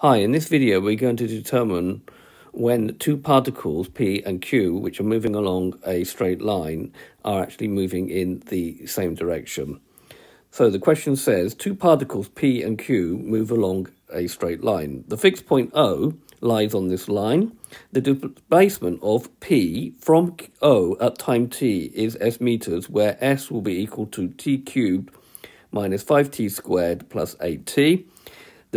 Hi, in this video we're going to determine when two particles, P and Q, which are moving along a straight line, are actually moving in the same direction. So the question says, two particles, P and Q, move along a straight line. The fixed point O lies on this line. The displacement of P from O at time t is s meters, where s will be equal to t cubed minus 5t squared plus 8t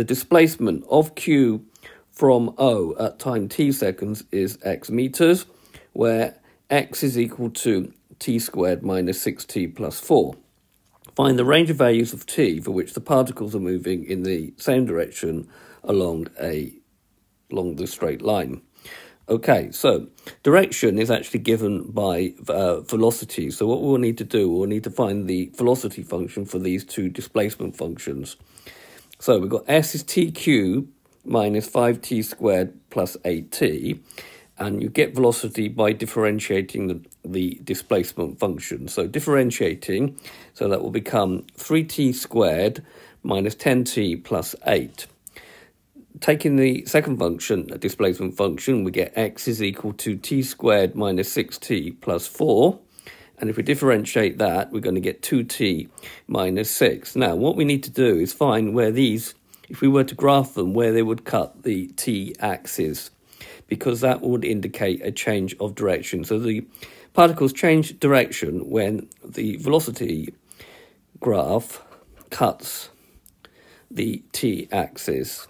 the displacement of q from O at time t seconds is x meters, where x is equal to t squared minus 6t plus 4. Find the range of values of t for which the particles are moving in the same direction along a along the straight line. Okay, so direction is actually given by uh, velocity. So what we'll need to do, we'll need to find the velocity function for these two displacement functions. So we've got s is t cubed minus 5t squared plus 8t, and you get velocity by differentiating the, the displacement function. So differentiating, so that will become 3t squared minus 10t plus 8. Taking the second function, a displacement function, we get x is equal to t squared minus 6t plus 4. And if we differentiate that, we're going to get 2t minus 6. Now, what we need to do is find where these, if we were to graph them, where they would cut the t-axis, because that would indicate a change of direction. So the particles change direction when the velocity graph cuts the t-axis.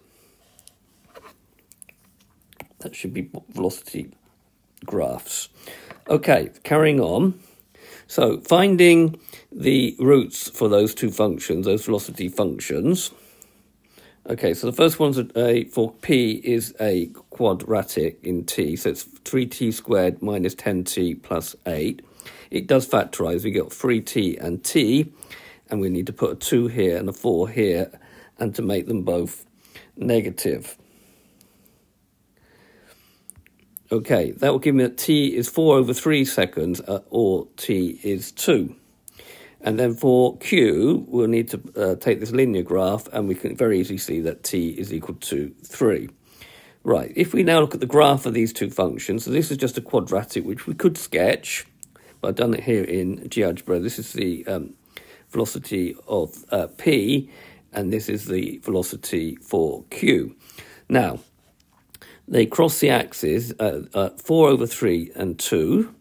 That should be velocity graphs. Okay, carrying on. So finding the roots for those two functions, those velocity functions. Okay, so the first one's a, for p is a quadratic in t, so it's 3t squared minus 10t plus 8. It does factorize, we got 3t and t, and we need to put a 2 here and a 4 here, and to make them both negative. Okay, that will give me that t is 4 over 3 seconds, uh, or t is 2. And then for q, we'll need to uh, take this linear graph, and we can very easily see that t is equal to 3. Right, if we now look at the graph of these two functions, so this is just a quadratic, which we could sketch, but I've done it here in GeoGebra. This is the um, velocity of uh, p, and this is the velocity for q. Now, they cross the axes at, at 4 over 3 and 2,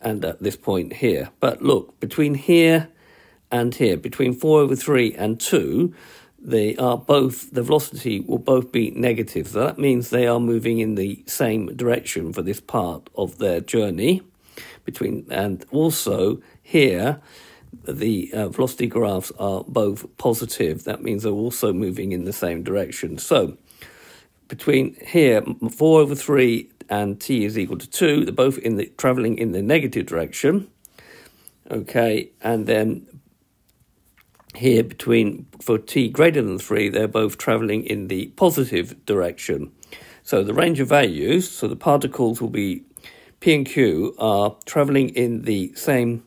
and at this point here. But look, between here and here, between 4 over 3 and 2, they are both, the velocity will both be negative. So that means they are moving in the same direction for this part of their journey. Between And also here, the uh, velocity graphs are both positive. That means they're also moving in the same direction. So between here, 4 over 3 and t is equal to 2. They're both in the travelling in the negative direction. Okay, and then here between, for t greater than 3, they're both travelling in the positive direction. So the range of values, so the particles will be p and q are travelling in the same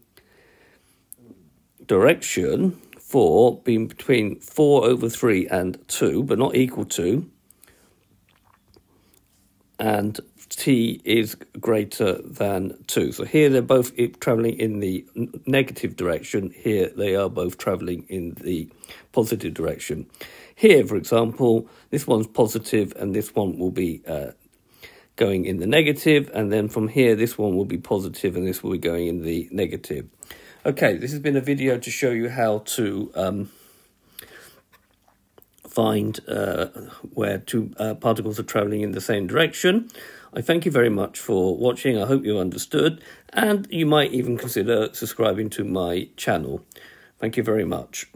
direction for being between 4 over 3 and 2, but not equal to and t is greater than 2. So here they're both travelling in the negative direction. Here they are both travelling in the positive direction. Here, for example, this one's positive and this one will be uh, going in the negative. And then from here, this one will be positive and this will be going in the negative. Okay, this has been a video to show you how to... Um, find uh, where two uh, particles are traveling in the same direction. I thank you very much for watching. I hope you understood, and you might even consider subscribing to my channel. Thank you very much.